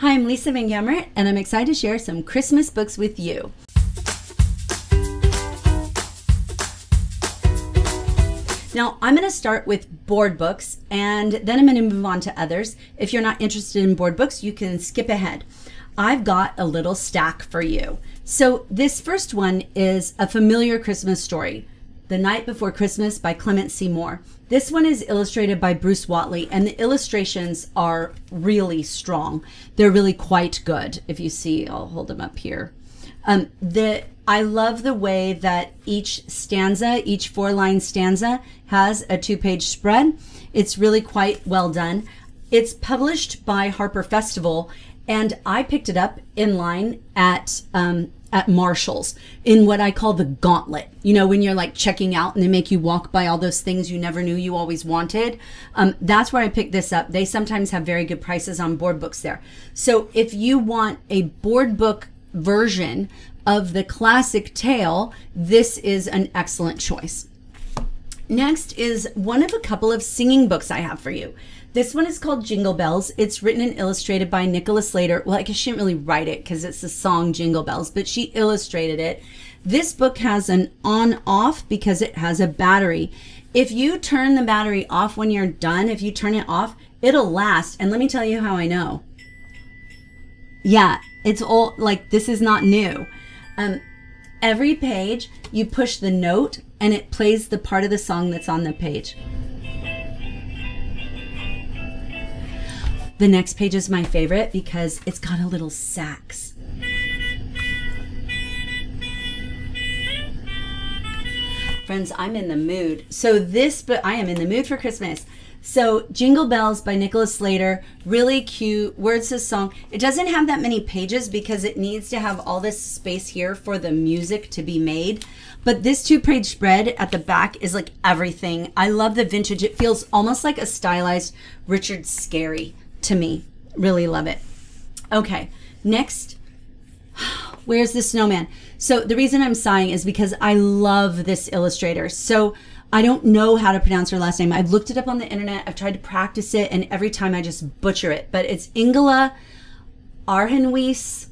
Hi, I'm Lisa Van Gemert, and I'm excited to share some Christmas books with you. Now, I'm going to start with board books, and then I'm going to move on to others. If you're not interested in board books, you can skip ahead. I've got a little stack for you. So, this first one is A Familiar Christmas Story The Night Before Christmas by Clement C. Moore. This one is illustrated by Bruce Whatley, and the illustrations are really strong. They're really quite good. If you see, I'll hold them up here. Um, the I love the way that each stanza, each four line stanza, has a two page spread. It's really quite well done. It's published by Harper Festival, and I picked it up in line at um, at Marshalls in what I call the gauntlet. You know, when you're like checking out and they make you walk by all those things you never knew you always wanted. Um, that's where I picked this up. They sometimes have very good prices on board books there. So if you want a board book version of the classic tale, this is an excellent choice. Next is one of a couple of singing books I have for you. This one is called Jingle Bells. It's written and illustrated by Nicola Slater. Well, I guess she didn't really write it because it's the song Jingle Bells, but she illustrated it. This book has an on off because it has a battery. If you turn the battery off when you're done, if you turn it off, it'll last. And let me tell you how I know. Yeah, it's all like this is not new. Um, every page you push the note and it plays the part of the song that's on the page. The next page is my favorite because it's got a little sax. Friends, I'm in the mood. So this, but I am in the mood for Christmas. So Jingle Bells by Nicola Slater, really cute words to song. It doesn't have that many pages because it needs to have all this space here for the music to be made. But this two page spread at the back is like everything. I love the vintage. It feels almost like a stylized Richard Scarry to me. Really love it. Okay, next. Where's the snowman? So the reason I'm sighing is because I love this illustrator. So I don't know how to pronounce her last name. I've looked it up on the internet. I've tried to practice it, and every time I just butcher it. But it's Ingela Arhenwies.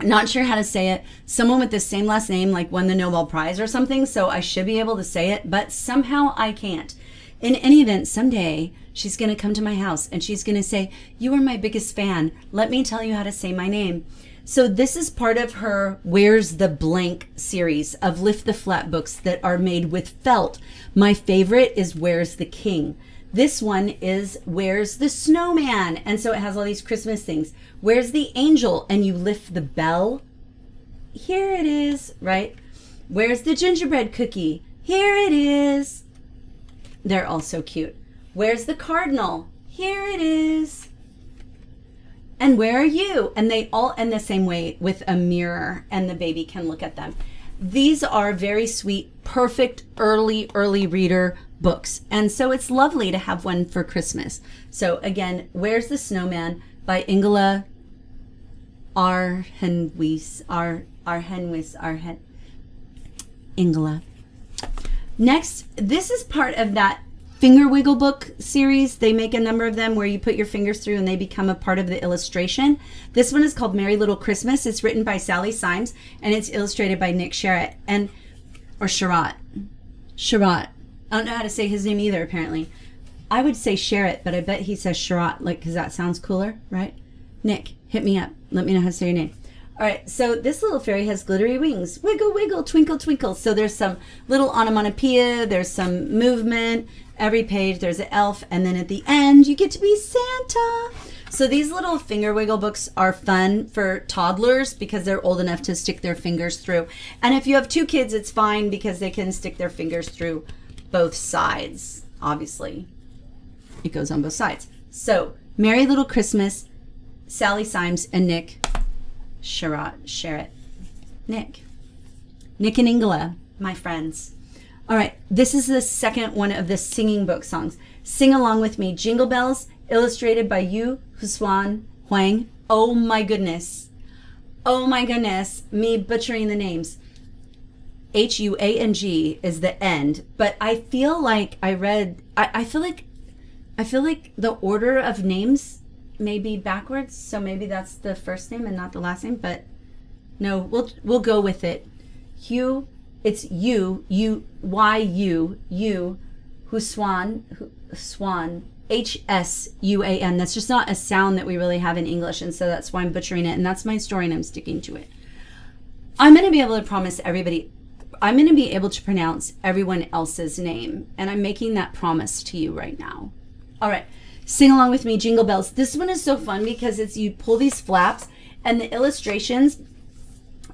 Not sure how to say it. Someone with the same last name like won the Nobel Prize or something, so I should be able to say it, but somehow I can't. In any event, someday she's going to come to my house and she's going to say, You are my biggest fan. Let me tell you how to say my name. So this is part of her Where's the Blank series of Lift the Flat books that are made with felt. My favorite is Where's the King. This one is Where's the Snowman? And so it has all these Christmas things. Where's the Angel? And you lift the bell. Here it is, right? Where's the gingerbread cookie? Here it is. They're all so cute. Where's the cardinal? Here it is and where are you? And they all end the same way with a mirror, and the baby can look at them. These are very sweet, perfect early, early reader books. And so it's lovely to have one for Christmas. So again, Where's the Snowman by Ingela Arhenwies, Ar, Arhenwies, Arhen, Ingela. Next, this is part of that finger wiggle book series. They make a number of them where you put your fingers through and they become a part of the illustration. This one is called Merry Little Christmas. It's written by Sally Symes and it's illustrated by Nick Sharratt and or Sharratt. Sharratt. I don't know how to say his name either. Apparently, I would say Sharratt, but I bet he says Sharratt, like because that sounds cooler, right? Nick, hit me up. Let me know how to say your name. All right, so this little fairy has glittery wings. Wiggle, wiggle, twinkle, twinkle. So there's some little onomatopoeia, there's some movement. Every page there's an elf, and then at the end you get to be Santa. So these little finger wiggle books are fun for toddlers because they're old enough to stick their fingers through. And if you have two kids, it's fine because they can stick their fingers through both sides. Obviously, it goes on both sides. So, Merry Little Christmas, Sally Symes and Nick Sharratt, Sharratt, Nick. Nick and Ingela, my friends. All right, this is the second one of the singing book songs. Sing along with me. Jingle Bells, illustrated by Yu Hsuan Huang. Oh my goodness. Oh my goodness. Me butchering the names. H U A N G is the end, but I feel like I read, I, I feel like, I feel like the order of names may be backwards, so maybe that's the first name and not the last name, but no, we'll we'll go with it. Hugh, it's you, you, Y U, you, who swan, H S U A N. That's just not a sound that we really have in English, and so that's why I'm butchering it, and that's my story, and I'm sticking to it. I'm going to be able to promise everybody, I'm going to be able to pronounce everyone else's name, and I'm making that promise to you right now. All right, sing along with me, Jingle Bells. This one is so fun because it's you pull these flaps, and the illustrations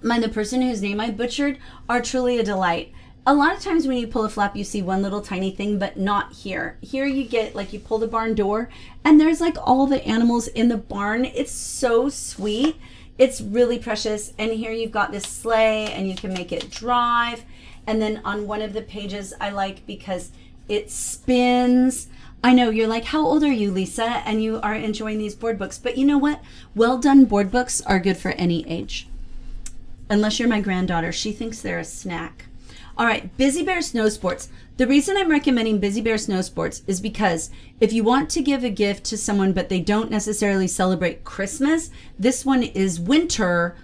my the person whose name I butchered are truly a delight. A lot of times when you pull a flap, you see one little tiny thing, but not here. Here you get like you pull the barn door, and there's like all the animals in the barn. It's so sweet. It's really precious. And here you've got this sleigh, and you can make it drive. And then on one of the pages, I like because it spins. I know you're like, how old are you, Lisa? And you are enjoying these board books. But you know what? Well done board books are good for any age unless you're my granddaughter. She thinks they're a snack. All right, Bizzy Bear Snow Sports. The reason I'm recommending Bizzy Bear Snow Sports is because if you want to give a gift to someone but they don't necessarily celebrate Christmas, this one is winter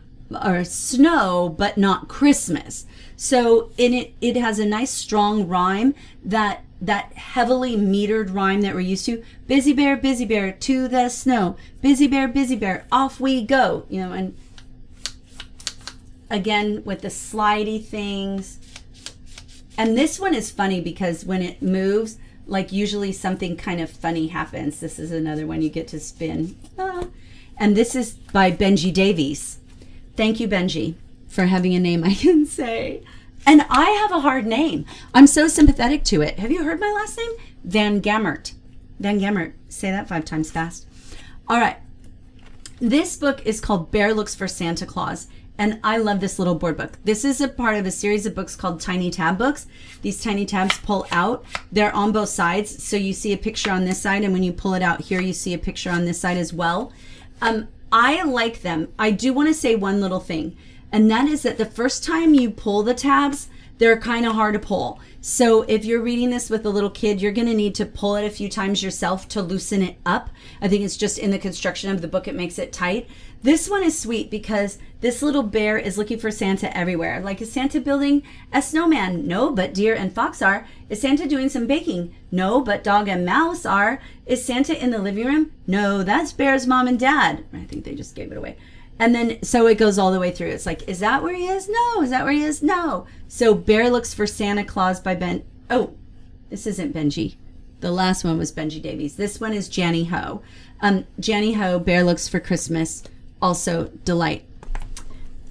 or snow but not Christmas. So in it it has a nice strong rhyme that that heavily metered rhyme that we're used to. Bizzy bear, bizzy bear, to the snow. Bizzy bear, bizzy bear, off we go. You know, and again with the slidey things. And this one is funny because when it moves, like usually something kind of funny happens. This is another one you get to spin. Ah. And this is by Benji Davies. Thank you, Benji, for having a name I can say. And I have a hard name. I'm so sympathetic to it. Have you heard my last name? Van Gemert. Van Gemert. Say that five times fast. All right. This book is called Bear Looks for Santa Claus. And I love this little board book. This is a part of a series of books called Tiny Tab Books. These tiny tabs pull out. They're on both sides. So you see a picture on this side, and when you pull it out here, you see a picture on this side as well. Um, I like them. I do want to say one little thing, and that is that the first time you pull the tabs, they're kind of hard to pull. So if you're reading this with a little kid, you're going to need to pull it a few times yourself to loosen it up. I think it's just in the construction of the book, it makes it tight. This one is sweet because this little bear is looking for Santa everywhere. Like, is Santa building a snowman? No, but deer and fox are. Is Santa doing some baking? No, but dog and mouse are. Is Santa in the living room? No, that's Bear's mom and dad. I think they just gave it away. And then, so it goes all the way through. It's like, is that where he is? No. Is that where he is? No. So, Bear Looks for Santa Claus by Ben. Oh, this isn't Benji. The last one was Benji Davies. This one is Jannie Ho. Um, Jannie Ho, Bear Looks for Christmas also delight.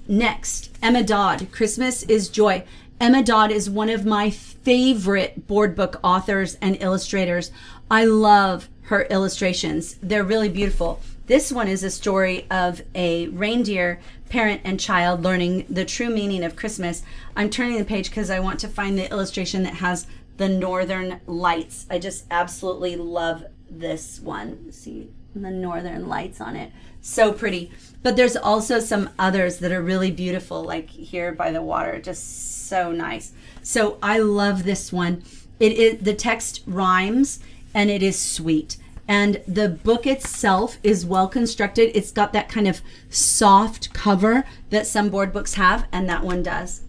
Next, Emma Dodd, Christmas is Joy. Emma Dodd is one of my favorite board book authors and illustrators. I love her illustrations. They're really beautiful. This one is a story of a reindeer parent and child learning the true meaning of Christmas. I'm turning the page because I want to find the illustration that has the northern lights. I just absolutely love this one. See the northern lights on it so pretty. But there's also some others that are really beautiful, like here by the water, just so nice. So I love this one. It is the text rhymes and it is sweet. And the book itself is well constructed. It's got that kind of soft cover that some board books have, and that one does.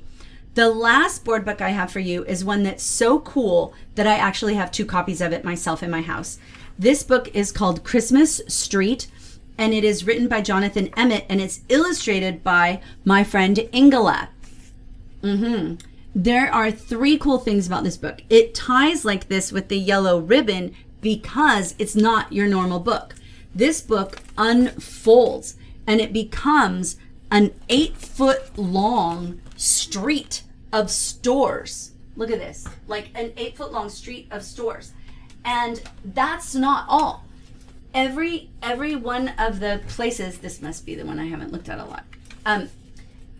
The last board book I have for you is one that's so cool that I actually have two copies of it myself in my house. This book is called Christmas Street and it is written by Jonathan Emmett and it's illustrated by my friend Ingela. Mm-hmm. There are three cool things about this book. It ties like this with the yellow ribbon because it's not your normal book. This book unfolds and it becomes an eight foot long street of stores. Look at this like an eight foot long street of stores. And that's not all every every one of the places this must be the one i haven't looked at a lot um,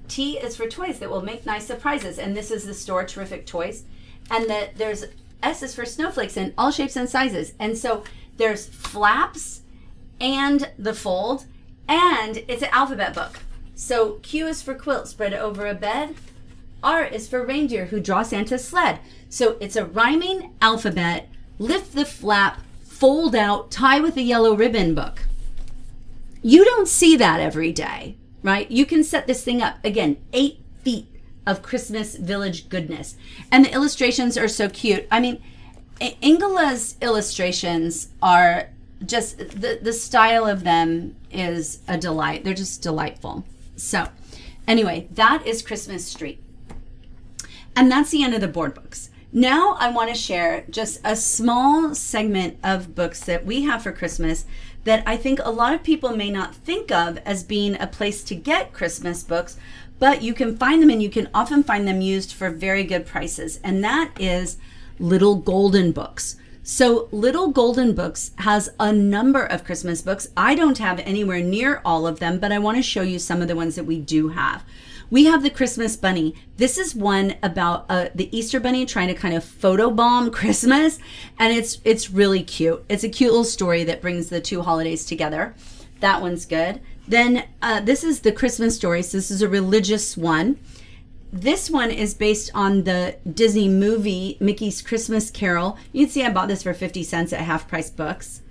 t is for toys that will make nice surprises and this is the store terrific toys and that there's s is for snowflakes in all shapes and sizes. And so there's flaps and the fold and it's an alphabet book. So q is for quilt spread over a bed. R is for reindeer who draw santa's sled. So it's a rhyming alphabet. Lift the flap fold out, tie with a yellow ribbon book. You don't see that every day, right? You can set this thing up again, eight feet of Christmas village goodness. And the illustrations are so cute. I mean, Ingela's illustrations are just the the style of them is a delight. They're just delightful. So, anyway, that is Christmas Street. And that's the end of the board books. Now I want to share just a small segment of books that we have for Christmas that I think a lot of people may not think of as being a place to get Christmas books, but you can find them and you can often find them used for very good prices. And that is Little Golden Books. So, Little Golden Books has a number of Christmas books. I don't have anywhere near all of them, but I want to show you some of the ones that we do have. We have the Christmas Bunny. This is one about uh, the Easter Bunny trying to kind of photobomb Christmas, and it's it's really cute. It's a cute little story that brings the two holidays together. That one's good. Then uh, this is the Christmas story. So this is a religious one. This one is based on the Disney movie Mickey's Christmas Carol. You can see I bought this for 50 cents at Half Price Books.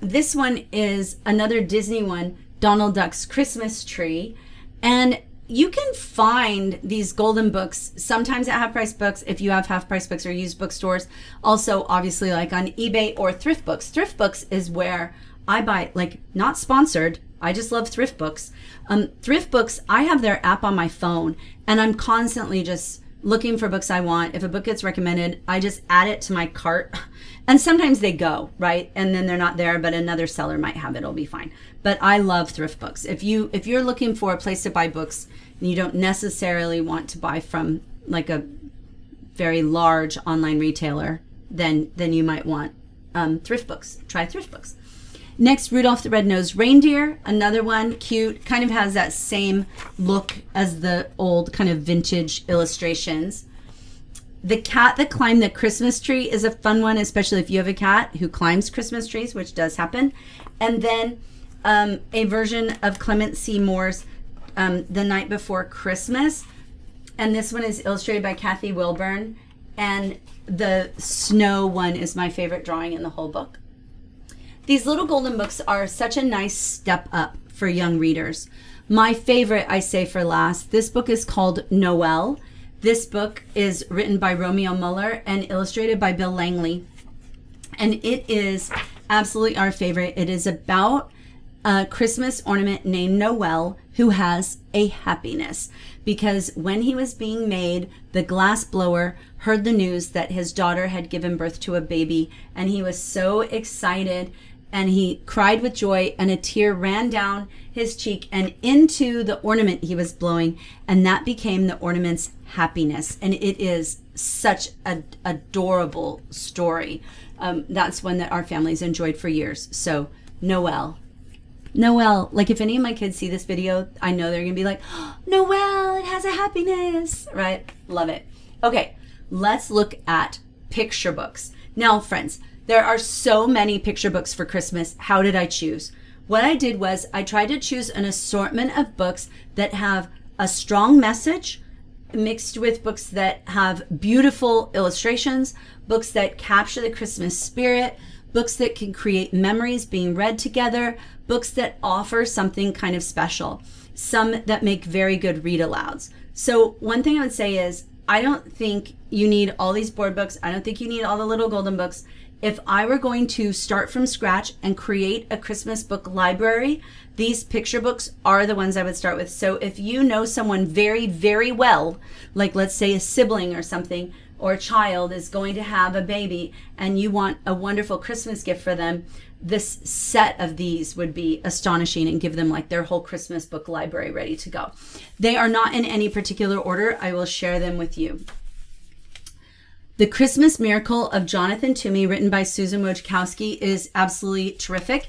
This one is another Disney one, Donald Duck's Christmas Tree. And you can find these golden books sometimes at half price books if you have half price books or used bookstores. Also, obviously, like on eBay or thrift books. Thrift books is where I buy, like, not sponsored. I just love thrift books. Um, thrift books, I have their app on my phone and I'm constantly just looking for books I want. If a book gets recommended, I just add it to my cart. And sometimes they go, right? And then they're not there, but another seller might have it. It'll be fine. But I love thrift books. If you if you're looking for a place to buy books and you don't necessarily want to buy from like a very large online retailer, then then you might want um, thrift books. Try thrift books. Next, Rudolph the Red-Nosed Reindeer, another one, cute, kind of has that same look as the old kind of vintage illustrations. The Cat That Climbed the Christmas Tree is a fun one, especially if you have a cat who climbs Christmas trees, which does happen. And then um, a version of Clement C. Moore's um, The Night Before Christmas. And this one is illustrated by Kathy Wilburn. And the snow one is my favorite drawing in the whole book. These little golden books are such a nice step up for young readers. My favorite, I say for last, this book is called Noel. This book is written by Romeo Muller and illustrated by Bill Langley. And it is absolutely our favorite. It is about a Christmas ornament named Noel who has a happiness because when he was being made, the glass blower heard the news that his daughter had given birth to a baby and he was so excited and he cried with joy and a tear ran down his cheek and into the ornament he was blowing and that became the ornament's happiness. And it is such an adorable story. Um, that's one that our families enjoyed for years. So noel. Noel like if any of my kids see this video i know they're gonna be like oh, noel it has a happiness right? Love it. Okay let's look at picture books. Now friends there are so many picture books for Christmas. How did I choose? What I did was I tried to choose an assortment of books that have a strong message mixed with books that have beautiful illustrations, books that capture the Christmas spirit, books that can create memories being read together, books that offer something kind of special, some that make very good read alouds. So, one thing I would say is I don't think you need all these board books. I don't think you need all the little golden books if I were going to start from scratch and create a Christmas book library, these picture books are the ones I would start with. So if you know someone very, very well, like let's say a sibling or something, or a child is going to have a baby and you want a wonderful Christmas gift for them, this set of these would be astonishing and give them like their whole Christmas book library ready to go. They are not in any particular order. I will share them with you. The Christmas Miracle of Jonathan Toomey, written by Susan Wojciechowski, is absolutely terrific.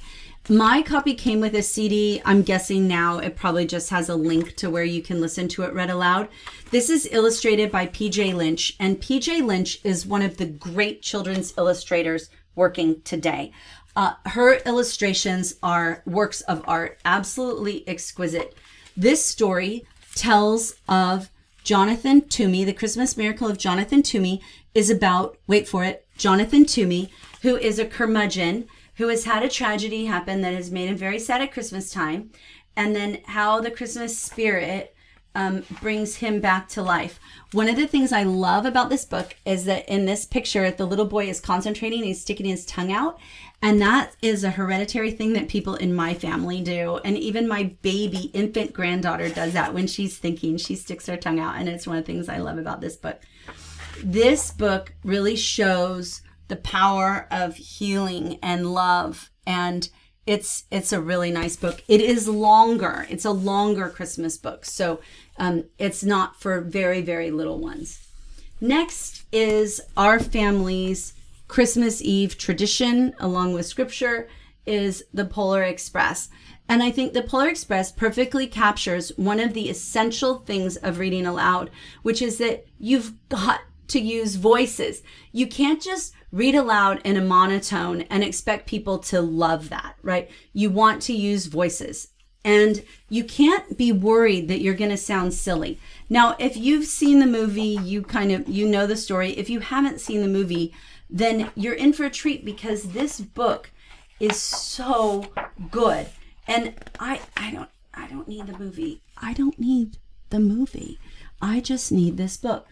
My copy came with a CD. I'm guessing now it probably just has a link to where you can listen to it read aloud. This is illustrated by PJ Lynch, and PJ Lynch is one of the great children's illustrators working today. Uh, her illustrations are works of art, absolutely exquisite. This story tells of Jonathan Toomey, The Christmas Miracle of Jonathan Toomey, is about, wait for it, Jonathan Toomey, who is a curmudgeon who has had a tragedy happen that has made him very sad at Christmas time, and then how the Christmas spirit um, brings him back to life. One of the things I love about this book is that in this picture, the little boy is concentrating, he's sticking his tongue out. And that is a hereditary thing that people in my family do. And even my baby infant granddaughter does that when she's thinking, she sticks her tongue out. And it's one of the things I love about this book. This book really shows the power of healing and love and it's it's a really nice book it is longer it's a longer christmas book so um, it's not for very very little ones next is our family's christmas eve tradition along with scripture is the polar express and i think the polar express perfectly captures one of the essential things of reading aloud which is that you've got to use voices you can't just read aloud in a monotone and expect people to love that, right? You want to use voices. And you can't be worried that you're going to sound silly. Now, if you've seen the movie, you kind of you know the story. If you haven't seen the movie, then you're in for a treat because this book is so good. And I I don't I don't need the movie. I don't need the movie. I just need this book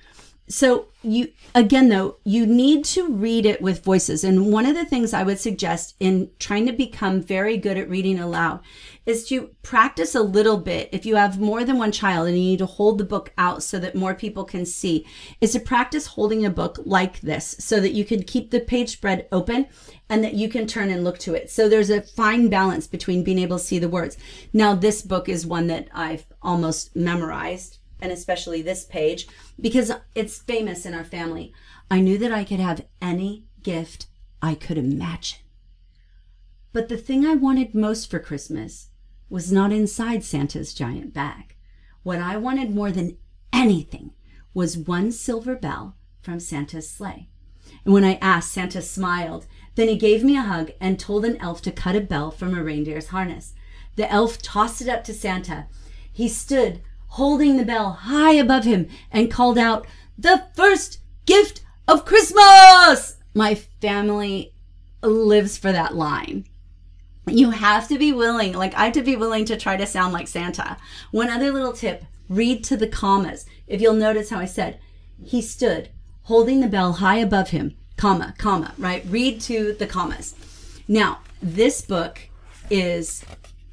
so you again though you need to read it with voices and one of the things i would suggest in trying to become very good at reading aloud is to practice a little bit if you have more than one child and you need to hold the book out so that more people can see is to practice holding a book like this so that you can keep the page spread open and that you can turn and look to it so there's a fine balance between being able to see the words now this book is one that i've almost memorized and especially this page because it's famous in our family. I knew that I could have any gift I could imagine. But the thing I wanted most for Christmas was not inside Santa's giant bag. What I wanted more than anything was one silver bell from Santa's sleigh. And when I asked, Santa smiled. Then he gave me a hug and told an elf to cut a bell from a reindeer's harness. The elf tossed it up to Santa. He stood holding the bell high above him and called out, The first gift of Christmas! My family lives for that line. You have to be willing, like I have to be willing to try to sound like Santa. One other little tip read to the commas. If you'll notice how I said, he stood holding the bell high above him, comma, comma, right? Read to the commas. Now, this book is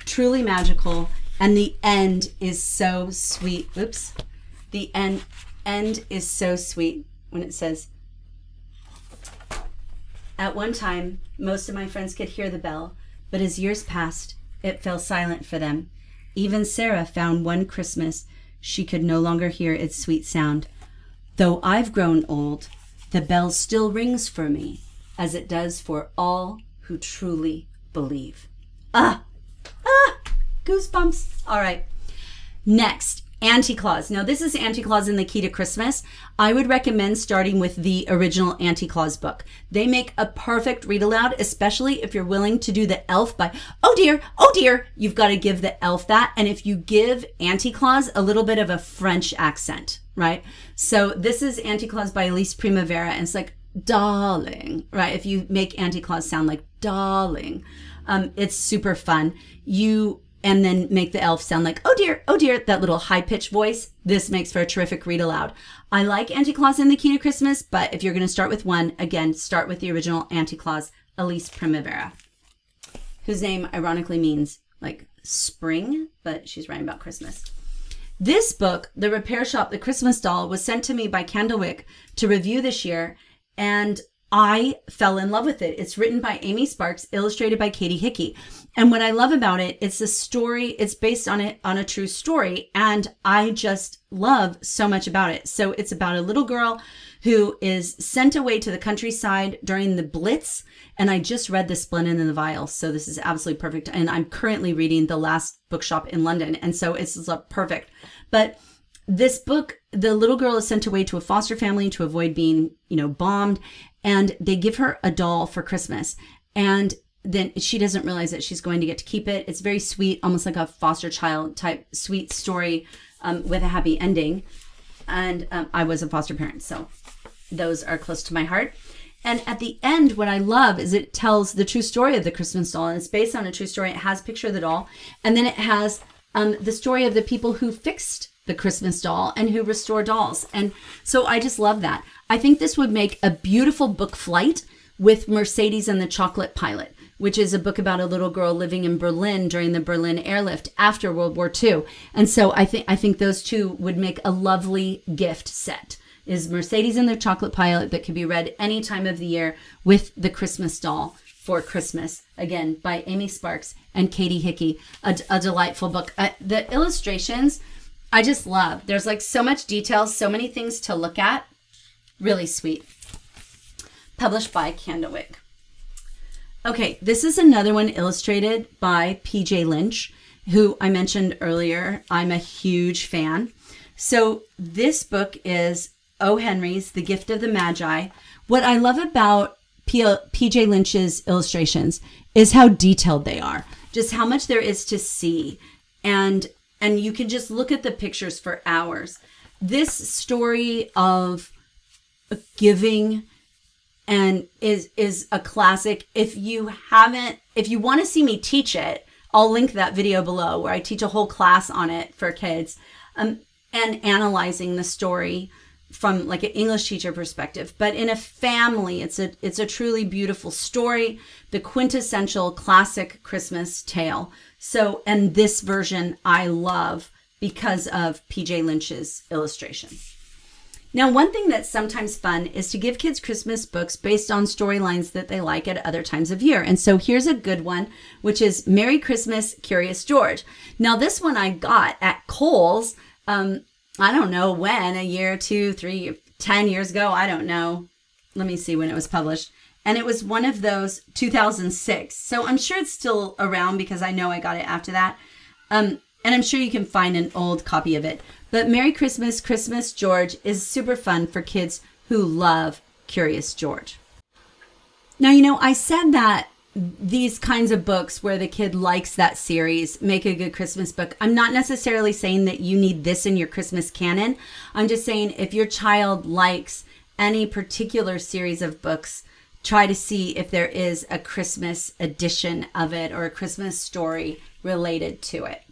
truly magical and the end is so sweet. Oops. The end end is so sweet when it says At one time, most of my friends could hear the bell, but as years passed, it fell silent for them. Even Sarah found one Christmas she could no longer hear its sweet sound. Though I've grown old, the bell still rings for me, as it does for all who truly believe. Ah! Ah! Goosebumps. All right. Next, Auntie Claus. Now, this is Auntie Claus in the Key to Christmas. I would recommend starting with the original Auntie Claus book. They make a perfect read aloud, especially if you're willing to do the elf by, oh dear, oh dear. You've got to give the elf that. And if you give Auntie Claus a little bit of a French accent, right? So this is Auntie Claus by Elise Primavera. And it's like, darling, right? If you make Auntie Claus sound like darling, um, it's super fun. You and then make the elf sound like, oh dear, oh dear, that little high pitched voice. This makes for a terrific read aloud. I like Auntie Claus and the Key to Christmas, but if you're going to start with one, again, start with the original Auntie Claus, Elise Primavera, whose name ironically means like spring, but she's writing about Christmas. This book, The Repair Shop, The Christmas Doll, was sent to me by Candlewick to review this year. And I fell in love with it. It's written by Amy Sparkes, illustrated by Katie Hickey. And what I love about it, it's a story, it's based on it on a true story. And I just love so much about it. So it's about a little girl who is sent away to the countryside during the Blitz. And I just read The Splendid and the Vile. So this is absolutely perfect. And I'm currently reading The Last Bookshop in London. And so it's perfect. But this book, the little girl is sent away to a foster family to avoid being, you know, bombed and they give her a doll for Christmas. And then she doesn't realize that she's going to get to keep it. It's very sweet, almost like a foster child type sweet story um, with a happy ending. And um, I was a foster parent, so those are close to my heart. And at the end, what I love is it tells the true story of the Christmas doll, and it's based on a true story. It has picture of the doll, and then it has um, the story of the people who fixed the Christmas doll and who restore dolls. And so I just love that. I think this would make a beautiful book flight with Mercedes and the Chocolate Pilot, which is a book about a little girl living in Berlin during the Berlin airlift after World War II. And so I think I think those two would make a lovely gift set is Mercedes and the Chocolate Pilot that can be read any time of the year with the Christmas doll for Christmas. Again, by Amy Sparkes and Katie Hickey. A, a delightful book. Uh, the illustrations, I just love. There's like so much detail, so many things to look at. Really sweet. Published by Candlewick. Okay, this is another one illustrated by PJ Lynch, who I mentioned earlier. I'm a huge fan. So this book is O. Henry's The Gift of the Magi. What I love about PJ Lynch's illustrations is how detailed they are, just how much there is to see. And and you can just look at the pictures for hours. This story of giving and is is a classic. If you haven't if you want to see me teach it, I'll link that video below where I teach a whole class on it for kids. Um, and analyzing the story from like an English teacher perspective, but in a family, it's a it's a truly beautiful story, the quintessential classic Christmas tale. So, and this version I love because of PJ Lynch's illustration. Now, one thing that's sometimes fun is to give kids Christmas books based on storylines that they like at other times of year. And so here's a good one, which is Merry Christmas, Curious George. Now, this one I got at Kohl's. Um, I don't know when, a year, two, three, ten years ago. I don't know. Let me see when it was published. And it was one of those 2006. So I'm sure it's still around because I know I got it after that. Um, and I'm sure you can find an old copy of it. But Merry Christmas, Christmas George is super fun for kids who love Curious George. Now, you know, I said that these kinds of books where the kid likes that series make a good Christmas book. I'm not necessarily saying that you need this in your Christmas canon. I'm just saying if your child likes any particular series of books, try to see if there is a Christmas edition of it or a Christmas story related to it.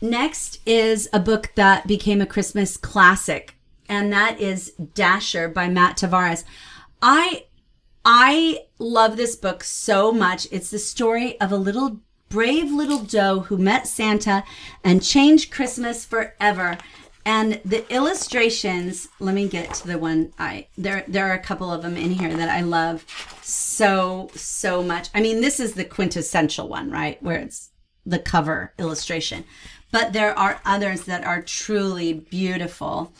Next is a book that became a Christmas classic, and that is Dasher by Matt Tavares. I I love this book so much. It's the story of a little brave little doe who met Santa and changed Christmas forever. And the illustrations, let me get to the one I there there are a couple of them in here that I love so so much. I mean, this is the quintessential one, right? Where it's the cover illustration. But there are others that are truly beautiful.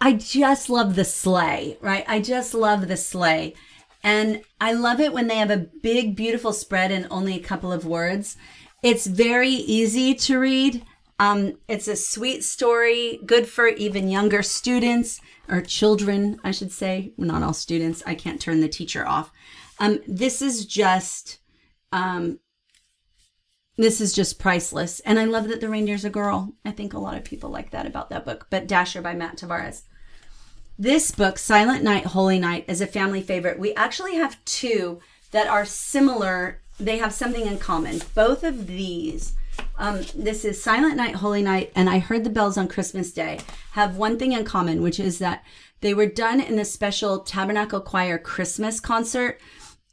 I just love the sleigh, right? I just love the sleigh. And I love it when they have a big, beautiful spread and only a couple of words. It's very easy to read. Um, it's a sweet story, good for even younger students or children, I should say. Not all students. I can't turn the teacher off. Um, this is just, um, this is just priceless. And I love that the reindeer's a girl. I think a lot of people like that about that book. But Dasher by Matt Tavares. This book, Silent Night, Holy Night, is a family favorite. We actually have two that are similar. They have something in common. Both of these, um, this is Silent Night, Holy Night, and I Heard the Bells on Christmas Day, have one thing in common, which is that they were done in the special Tabernacle Choir Christmas concert.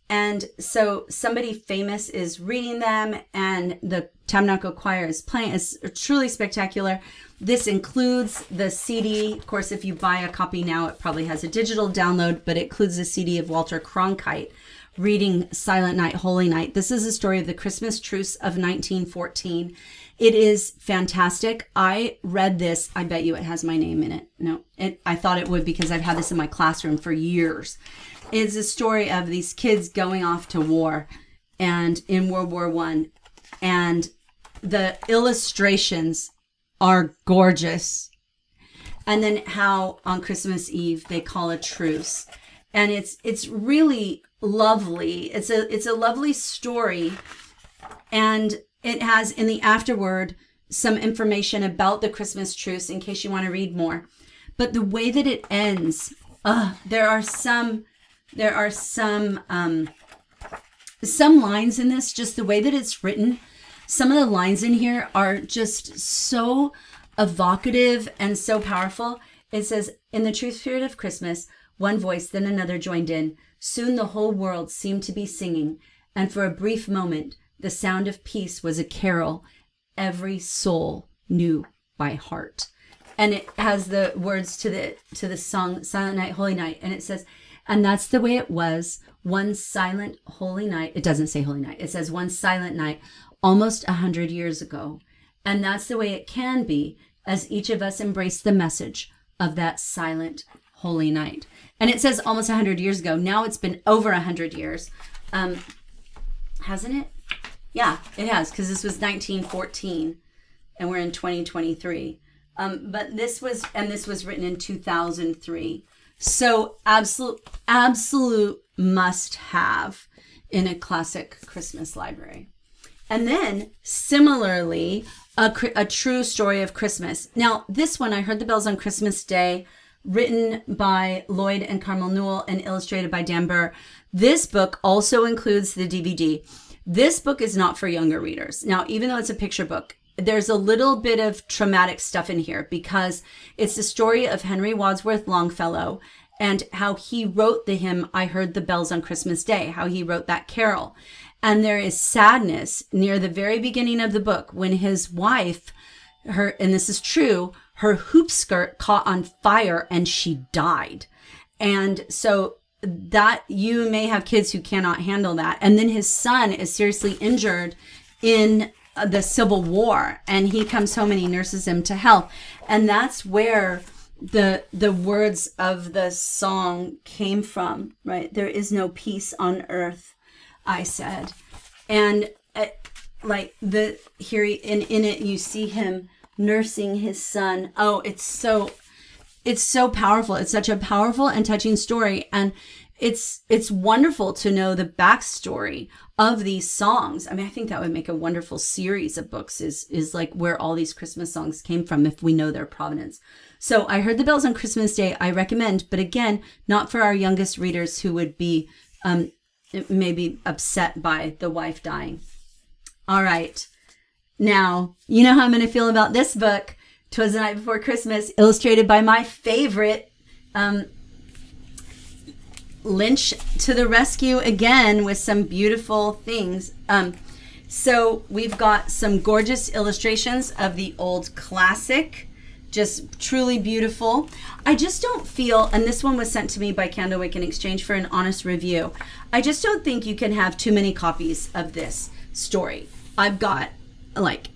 And so somebody famous is reading them, and the Tabernacle Choir is playing. It's truly spectacular. This includes the CD. Of course, if you buy a copy now, it probably has a digital download, but it includes a CD of Walter Cronkite reading Silent Night, Holy Night. This is a story of the Christmas truce of 1914. It is fantastic. I read this. I bet you it has my name in it. No, it, I thought it would because I've had this in my classroom for years. It's a story of these kids going off to war and in World War One, and the illustrations are gorgeous. And then how on Christmas Eve they call a truce. And it's it's really lovely. It's a it's a lovely story. And it has in the afterword some information about the Christmas truce in case you want to read more. But the way that it ends, uh, there are some there are some um, some lines in this, just the way that it's written. Some of the lines in here are just so evocative and so powerful. It says, "In the true spirit of Christmas, one voice, then another joined in. Soon the whole world seemed to be singing, and for a brief moment, the sound of peace was a carol every soul knew by heart." And it has the words to the to the song "Silent Night, Holy Night," and it says, "And that's the way it was one silent holy night." It doesn't say holy night; it says one silent night, almost a hundred years ago. And that's the way it can be as each of us embrace the message of that silent holy night. And it says almost 100 years ago. Now it's been over 100 years. Um, hasn't it? Yeah, it has, because this was 1914 and we're in 2023. Um, but this was, and this was written in 2003. So absolute, absolute must have in a classic Christmas library. And then similarly, a, a true story of Christmas. Now, this one, I heard the bells on Christmas Day, written by Lloyd and Carmel Newell and illustrated by Dan Burr. This book also includes the DVD. This book is not for younger readers. Now, even though it's a picture book, there's a little bit of traumatic stuff in here because it's the story of Henry Wadsworth Longfellow and how he wrote the hymn, I Heard the Bells on Christmas Day, how he wrote that carol. And there is sadness near the very beginning of the book when his wife, her, and this is true, her hoop skirt caught on fire and she died. And so that you may have kids who cannot handle that. And then his son is seriously injured in the Civil War and he comes home and he nurses him to health. And that's where the the words of the song came from, right? There is no peace on earth, I said. And uh, like the here in in it you see him nursing his son. Oh, it's so it's so powerful. It's such a powerful and touching story and it's it's wonderful to know the backstory of these songs. I mean, I think that would make a wonderful series of books. Is is like where all these Christmas songs came from if we know their provenance. So I heard the bells on Christmas Day. I recommend, but again, not for our youngest readers who would be um, maybe upset by the wife dying. All right, now you know how I'm going to feel about this book. Twas the night before Christmas, illustrated by my favorite um, Lynch to the rescue again with some beautiful things. Um, so we've got some gorgeous illustrations of the old classic, just truly beautiful. I just don't feel, and this one was sent to me by Candlewick in exchange for an honest review. I just don't think you can have too many copies of this story. I've got like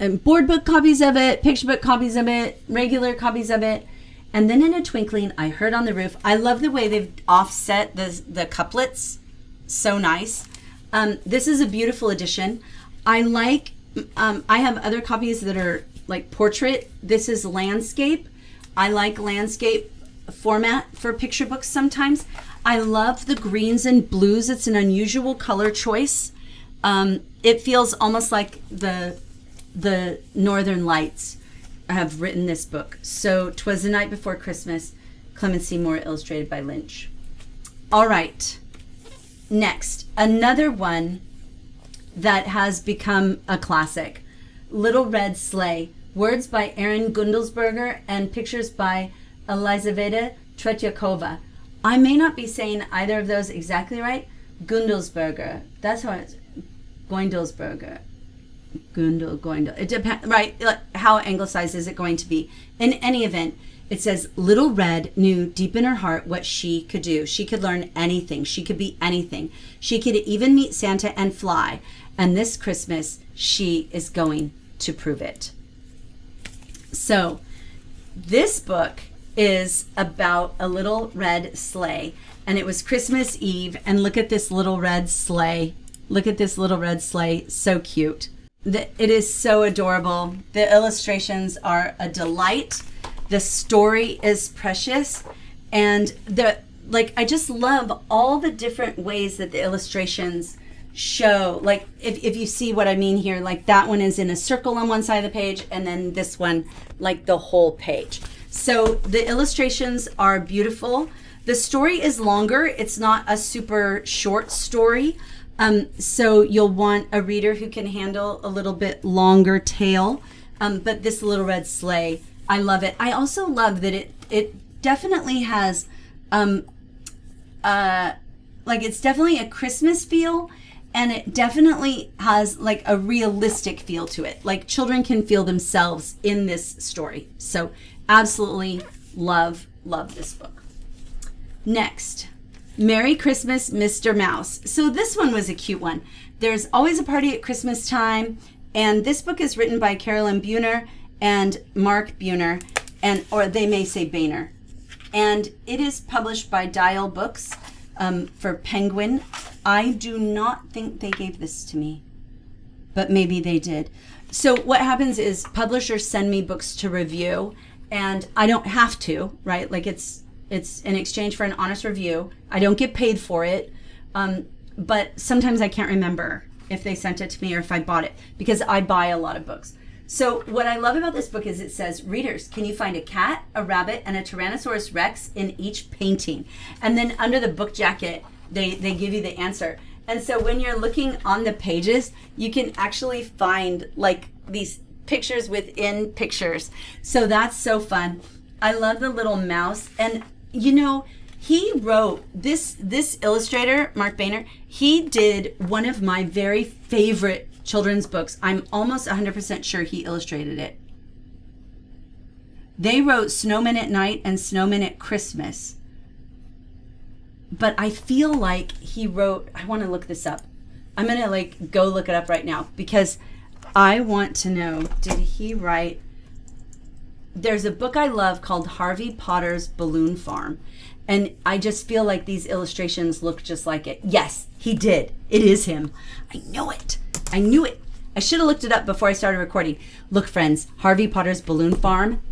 um, board book copies of it, picture book copies of it, regular copies of it. And then in a twinkling, I heard on the roof. I love the way they've offset the the couplets. So nice. Um, this is a beautiful edition. I like. Um, I have other copies that are like portrait. This is landscape. I like landscape format for picture books sometimes. I love the greens and blues. It's an unusual color choice. Um, it feels almost like the the Northern Lights have written this book. So, Twas the Night Before Christmas, Clement C. Moore, illustrated by Lynch. All right. Next, another one that has become a classic Little Red Sleigh. Words by Erin Guendelsberger and pictures by Elizaveta Tretyakova. I may not be saying either of those exactly right. Guendelsberger. That's how it's. Goindelsberger. Gundel, Goindel. It depends, right? How anglicized is it going to be? In any event, it says Little Red knew deep in her heart what she could do. She could learn anything. She could be anything. She could even meet Santa and fly. And this Christmas, she is going to prove it. So, this book is about a little red sleigh. And it was Christmas Eve. And look at this little red sleigh. Look at this little red sleigh. So cute. The, it is so adorable. The illustrations are a delight. The story is precious. And the like I just love all the different ways that the illustrations show like if, if you see what i mean here like that one is in a circle on one side of the page and then this one like the whole page so the illustrations are beautiful The story is longer. It's not a super short story. Um, so you'll want a reader who can handle a little bit longer tale. Um, but this Little Red Sleigh, I love it. I also love that it it definitely has um, uh, like it's definitely a Christmas feel and it definitely has like a realistic feel to it. Like children can feel themselves in this story. So absolutely love love this book. Next, Merry Christmas, Mr. Mouse. So this one was a cute one. There's always a party at Christmas time, and this book is written by Carolyn Buehner and Mark Buehner, and or they may say Boehner, and it is published by Dial Books um, for Penguin. I do not think they gave this to me, but maybe they did. So what happens is publishers send me books to review, and I don't have to, right? Like it's it's in exchange for an honest review. I don't get paid for it, um, but sometimes I can't remember if they sent it to me or if I bought it because I buy a lot of books. So what I love about this book is it says, readers, can you find a cat, a rabbit, and a Tyrannosaurus Rex in each painting? And then under the book jacket, they, they give you the answer. And so when you're looking on the pages, you can actually find like these pictures within pictures. So that's so fun. I love the little mouse. And you know, he wrote this this illustrator, Mark Boehner, he did one of my very favorite children's books. I'm almost 100% sure he illustrated it. They wrote Snowmen at Night and Snowmen at Christmas. But I feel like he wrote, I want to look this up. I'm going to like go look it up right now because I want to know did he write there's a book I love called Harvey Potter's Balloon Farm. And I just feel like these illustrations look just like it. Yes, he did. It is him. I know it. I knew it. I should have looked it up before I started recording. Look, friends, Harvey Potter's Balloon Farm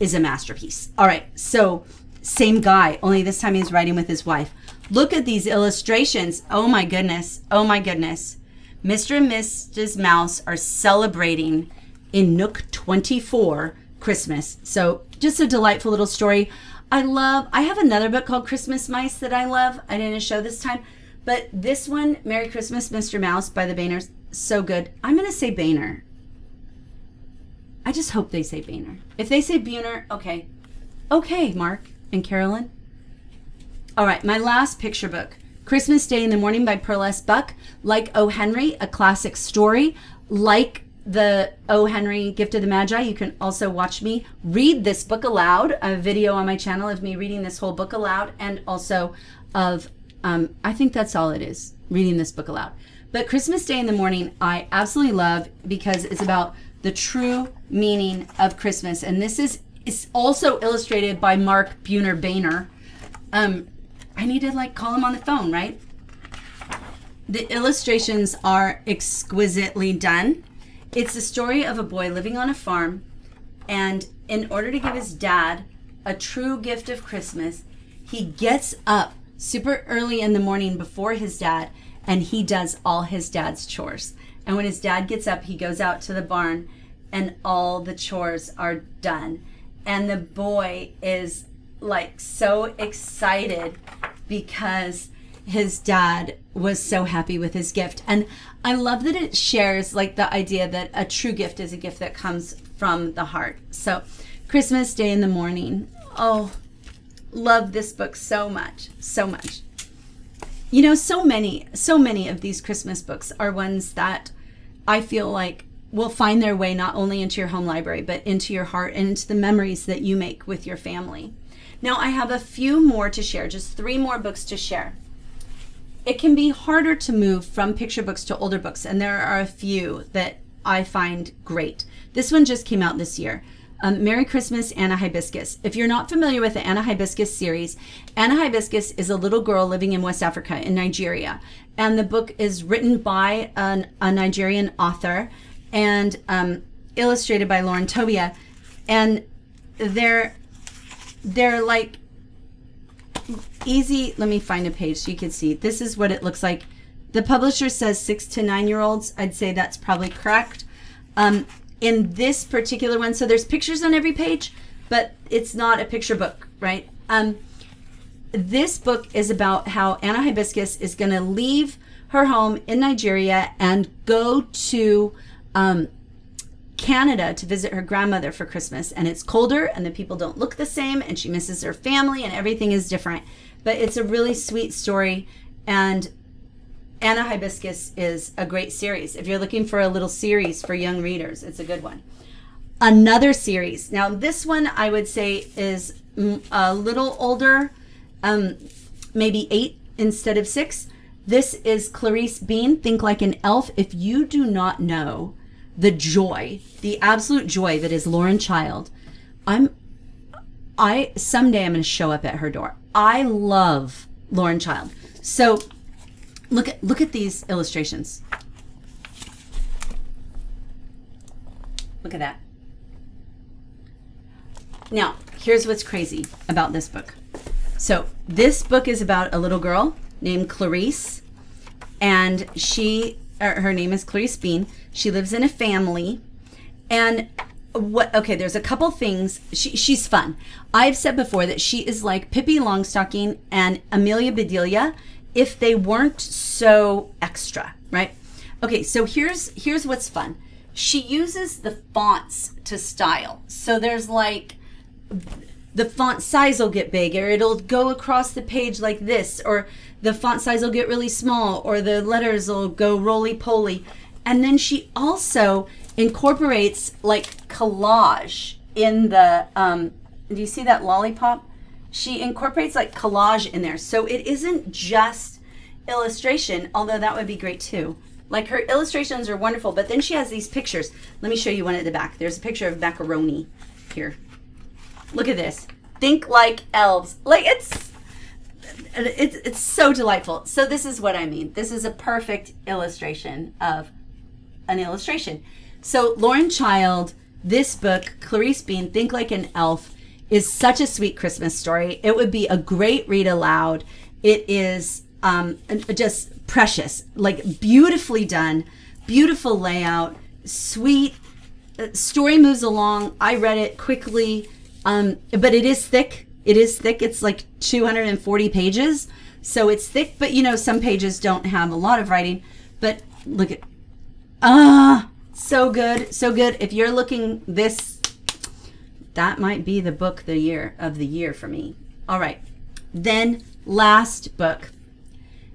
is a masterpiece. All right, so same guy, only this time he's writing with his wife. Look at these illustrations. Oh my goodness. Oh my goodness. Mr. and Mrs. Mouse are celebrating in Nook 24 Christmas. So just a delightful little story. I love, I have another book called Christmas Mice that I love. I didn't show this time, but this one, Merry Christmas, Mr. Mouse by the Boehners, so good. I'm going to say Boehner. I just hope they say Boehner. If they say Buehner, okay. Okay, Mark and Carolyn. All right, my last picture book. Christmas Day in the Morning by Pearl S. Buck. Like O. Henry, a classic story. Like the O. Henry Gift of the Magi, you can also watch me read this book aloud, a video on my channel of me reading this whole book aloud, and also of, um, I think that's all it is, reading this book aloud. But Christmas Day in the Morning, I absolutely love because it's about the true meaning of Christmas. And this is, is also illustrated by Mark Buehner Boehner. Um, I need to like call him on the phone, right? The illustrations are exquisitely done it's the story of a boy living on a farm, and in order to give his dad a true gift of Christmas, he gets up super early in the morning before his dad and he does all his dad's chores. And when his dad gets up, he goes out to the barn and all the chores are done. And the boy is like so excited because his dad was so happy with his gift. And I love that it shares like the idea that a true gift is a gift that comes from the heart. So, Christmas Day in the morning. Oh, love this book so much, so much. You know, so many, so many of these Christmas books are ones that I feel like will find their way not only into your home library, but into your heart and into the memories that you make with your family. Now, I have a few more to share, just three more books to share it can be harder to move from picture books to older books, and there are a few that I find great. This one just came out this year. Um, Merry Christmas, Anna Hibiscus. If you're not familiar with the Anna Hibiscus series, Anna Hibiscus is a little girl living in West Africa in Nigeria. And the book is written by an, a Nigerian author and um, illustrated by Lauren Tobia. And they're, they're like easy. Let me find a page so you can see. This is what it looks like. The publisher says six to nine year olds. I'd say that's probably correct. Um, in this particular one, so there's pictures on every page, but it's not a picture book, right? Um, this book is about how Anna Hibiscus is going to leave her home in Nigeria and go to um, Canada to visit her grandmother for Christmas. And it's colder and the people don't look the same and she misses her family and everything is different. But it's a really sweet story. And Anna Hibiscus is a great series. If you're looking for a little series for young readers, it's a good one. Another series. Now, this one I would say is a little older, um, maybe eight instead of six. This is Clarice Bean, Think Like an Elf. If you do not know the joy, the absolute joy that is Lauren Child, I'm I someday I'm going to show up at her door. I love Lauren Child. So look at look at these illustrations. Look at that. Now, here's what's crazy about this book. So, this book is about a little girl named Clarice, and she, Uh, her name is Clarice Bean. She lives in a family, and what? Okay, there's a couple things. She, she's fun. I've said before that she is like Pippi Longstocking and Amelia Bedelia if they weren't so extra, right? Okay, so here's here's what's fun. She uses the fonts to style. So there's like the font size will get bigger. It'll go across the page like this, or the font size will get really small, or the letters will go roly poly. And then she also incorporates like collage in the. Um, do you see that lollipop? She incorporates like collage in there, so it isn't just illustration. Although that would be great too. Like her illustrations are wonderful, but then she has these pictures. Let me show you one at the back. There's a picture of macaroni here. Look at this. Think like elves. Like it's it's it's so delightful. So this is what I mean. This is a perfect illustration of an illustration. So Lauren Child, this book, Clarice Bean, Think Like an Elf, is such a sweet Christmas story. It would be a great read aloud. It is um, just precious, like beautifully done, beautiful layout, sweet. Uh, story moves along. I read it quickly. Um, but it is thick. It is thick. It's like 240 pages. So it's thick, but you know, some pages don't have a lot of writing. But look at, ah, so good. So good. If you're looking this, that might be the book the year of the year for me. All right. Then last book.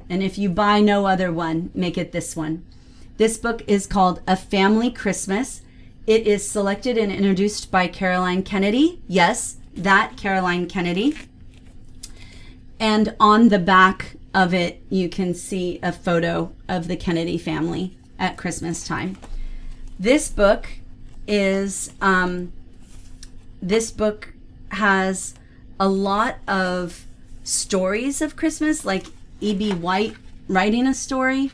And if you buy no other one, make it this one. This book is called A Family Christmas it is selected and introduced by Caroline Kennedy. Yes, that Caroline Kennedy. And on the back of it, you can see a photo of the Kennedy family at Christmas time. This book is, um, this book has a lot of stories of Christmas, like E.B. White writing a story.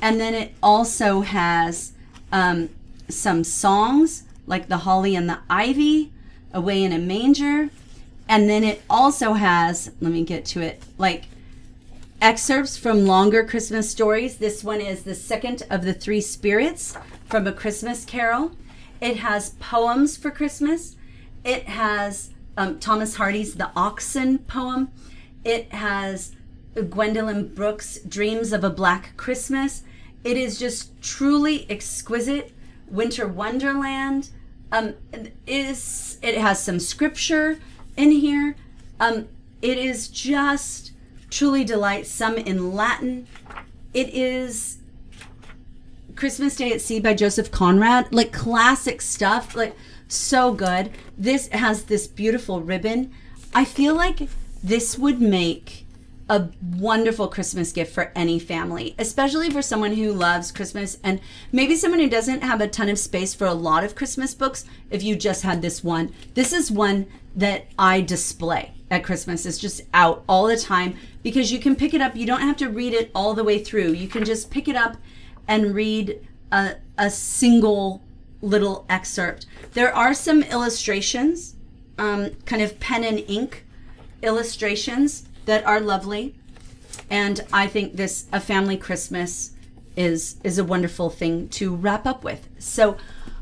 And then it also has um, some songs like The Holly and the Ivy, Away in a Manger. And then it also has, let me get to it, like excerpts from longer Christmas stories. This one is the second of the three spirits from A Christmas Carol. It has poems for Christmas. It has um, Thomas Hardy's The Oxen poem. It has Gwendolyn Brooks' Dreams of a Black Christmas. It is just truly exquisite. Winter Wonderland. Um, is it has some scripture in here. Um, it is just truly delight. Some in Latin. It is Christmas Day at Sea by Joseph Conrad. Like classic stuff. Like so good. This has this beautiful ribbon. I feel like this would make a wonderful Christmas gift for any family, especially for someone who loves Christmas and maybe someone who doesn't have a ton of space for a lot of Christmas books. If you just had this one, this is one that I display at Christmas. It's just out all the time because you can pick it up. You don't have to read it all the way through. You can just pick it up and read a, a single little excerpt. There are some illustrations, um, kind of pen and ink illustrations that are lovely. And I think this a family Christmas is is a wonderful thing to wrap up with. So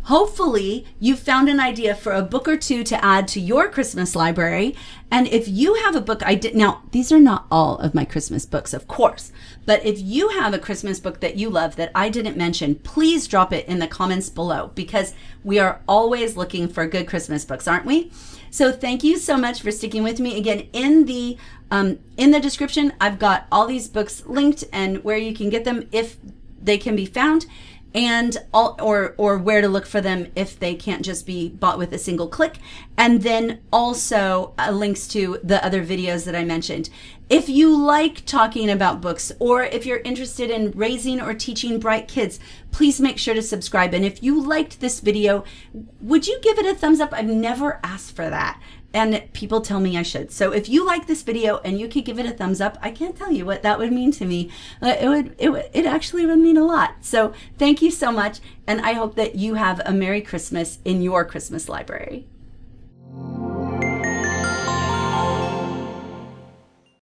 Hopefully, you found an idea for a book or two to add to your Christmas library. And if you have a book, I did now, these are not all of my Christmas books, of course, but if you have a Christmas book that you love that I didn't mention, please drop it in the comments below because we are always looking for good Christmas books, aren't we? So thank you so much for sticking with me. Again, in the um, in the description, I've got all these books linked and where you can get them if they can be found and all or or where to look for them if they can't just be bought with a single click and then also uh, links to the other videos that I mentioned if you like talking about books or if you're interested in raising or teaching bright kids please make sure to subscribe and if you liked this video would you give it a thumbs up I've never asked for that and people tell me I should. So if you like this video and you could give it a thumbs up, I can't tell you what that would mean to me. Uh, it would it would it actually would mean a lot. So thank you so much and I hope that you have a merry Christmas in your Christmas library.